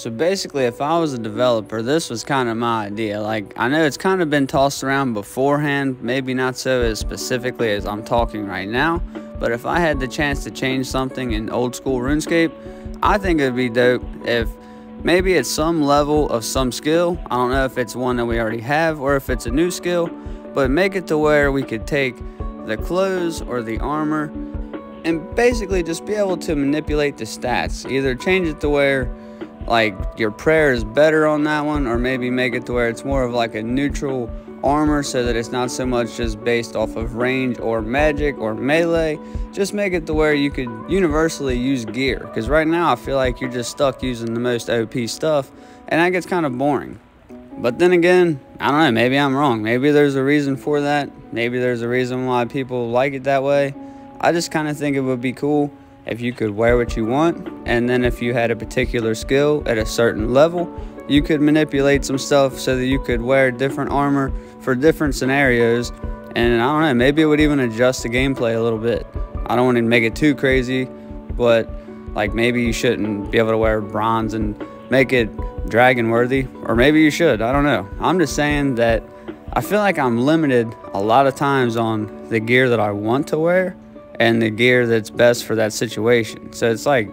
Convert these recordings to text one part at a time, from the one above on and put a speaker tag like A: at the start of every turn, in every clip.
A: So basically, if I was a developer, this was kind of my idea. Like, I know it's kind of been tossed around beforehand, maybe not so as specifically as I'm talking right now, but if I had the chance to change something in old school RuneScape, I think it would be dope if maybe at some level of some skill. I don't know if it's one that we already have or if it's a new skill, but make it to where we could take the clothes or the armor and basically just be able to manipulate the stats. Either change it to where like your prayer is better on that one or maybe make it to where it's more of like a neutral armor so that it's not so much just based off of range or magic or melee. Just make it to where you could universally use gear because right now i feel like you're just stuck using the most op stuff and that gets kind of boring. But then again i don't know maybe i'm wrong. Maybe there's a reason for that. Maybe there's a reason why people like it that way. I just kind of think it would be cool if you could wear what you want, and then if you had a particular skill at a certain level, you could manipulate some stuff so that you could wear different armor for different scenarios. And I don't know, maybe it would even adjust the gameplay a little bit. I don't want to make it too crazy, but like maybe you shouldn't be able to wear bronze and make it dragon worthy, or maybe you should. I don't know. I'm just saying that I feel like I'm limited a lot of times on the gear that I want to wear and the gear that's best for that situation. So it's like,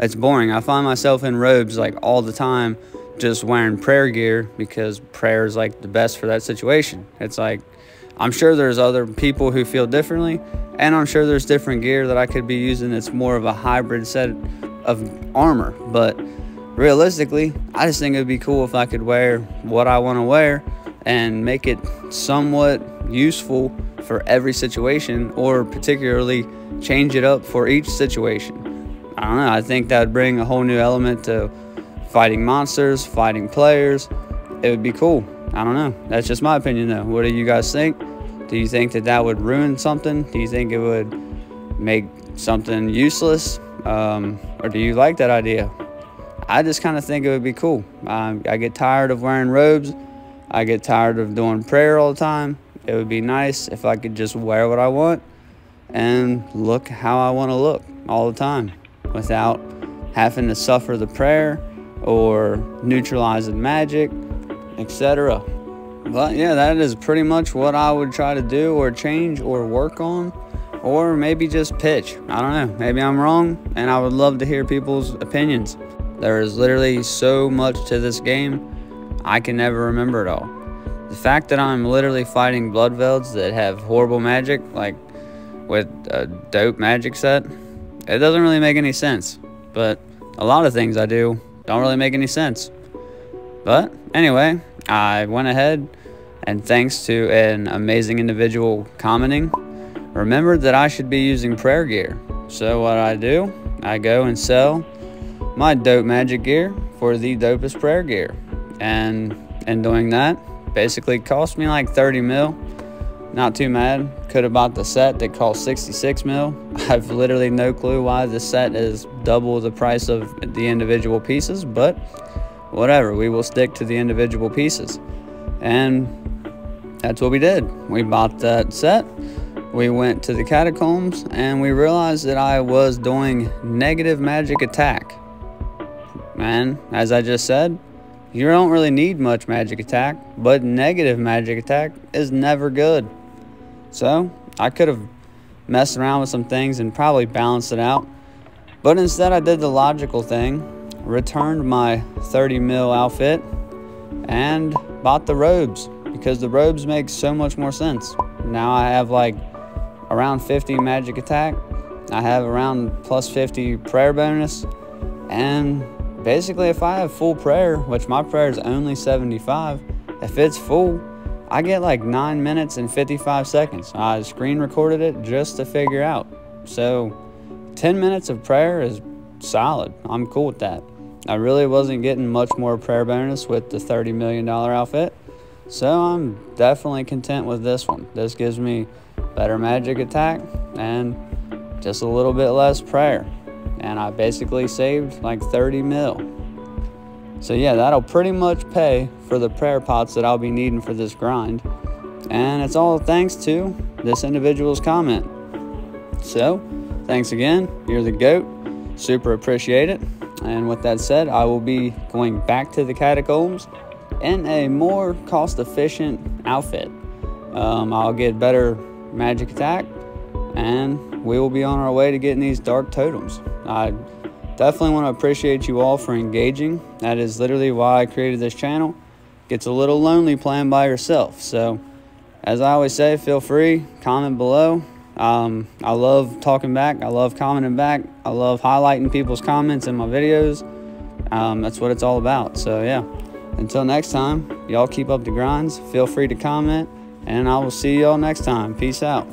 A: it's boring. I find myself in robes like all the time just wearing prayer gear because prayer is like the best for that situation. It's like, I'm sure there's other people who feel differently, and I'm sure there's different gear that I could be using that's more of a hybrid set of armor. But realistically, I just think it would be cool if I could wear what I want to wear and make it somewhat useful for every situation or particularly change it up for each situation. I don't know, I think that would bring a whole new element to fighting monsters, fighting players. It would be cool. I don't know. That's just my opinion though. What do you guys think? Do you think that that would ruin something? Do you think it would make something useless? Um, or do you like that idea? I just kind of think it would be cool. I get tired of wearing robes. I get tired of doing prayer all the time. It would be nice if I could just wear what I want and look how I want to look all the time without having to suffer the prayer or neutralizing magic, etc. But yeah, that is pretty much what I would try to do or change or work on or maybe just pitch. I don't know. Maybe I'm wrong and I would love to hear people's opinions. There is literally so much to this game, I can never remember it all. The fact that I'm literally fighting Bloodvelds that have horrible magic, like with a dope magic set, it doesn't really make any sense. But a lot of things I do don't really make any sense. But anyway, I went ahead and thanks to an amazing individual commenting, remembered that I should be using prayer gear. So what I do, I go and sell my dope magic gear for the dopest prayer gear. And in doing that, basically cost me like 30 mil. Not too mad. Could have bought the set that cost 66 mil. I've literally no clue why the set is double the price of the individual pieces, but whatever. We will stick to the individual pieces. And that's what we did. We bought that set. We went to the catacombs and we realized that I was doing negative magic attack. And as I just said, you don't really need much magic attack, but negative magic attack is never good. So, I could have messed around with some things and probably balanced it out. But instead, I did the logical thing, returned my 30 mil outfit, and bought the robes because the robes make so much more sense. Now I have like around 50 magic attack, I have around plus 50 prayer bonus, and basically, if I have full prayer, which my prayer is only 75, if it's full, I get like 9 minutes and 55 seconds. I screen recorded it just to figure out. So, 10 minutes of prayer is solid. I'm cool with that. I really wasn't getting much more prayer bonus with the $30 million outfit. So, I'm definitely content with this one. This gives me better magic attack and just a little bit less prayer and I basically saved like 30 mil. So yeah, that'll pretty much pay for the prayer pots that I'll be needing for this grind. And it's all thanks to this individual's comment. So, thanks again. You're the GOAT. Super appreciate it. And with that said, I will be going back to the catacombs in a more cost efficient outfit. Um, I'll get better magic attack and we will be on our way to getting these dark totems. I definitely want to appreciate you all for engaging. That is literally why I created this channel. Gets a little lonely playing by yourself. So, as I always say, feel free, comment below. Um, I love talking back. I love commenting back. I love highlighting people's comments in my videos. Um, that's what it's all about. So, yeah. Until next time, y'all keep up the grinds. Feel free to comment, and I will see y'all next time. Peace out.